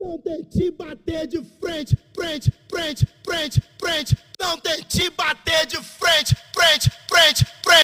Não tente bater de frente, frente, frente, frente, frente. Não tente bater de frente.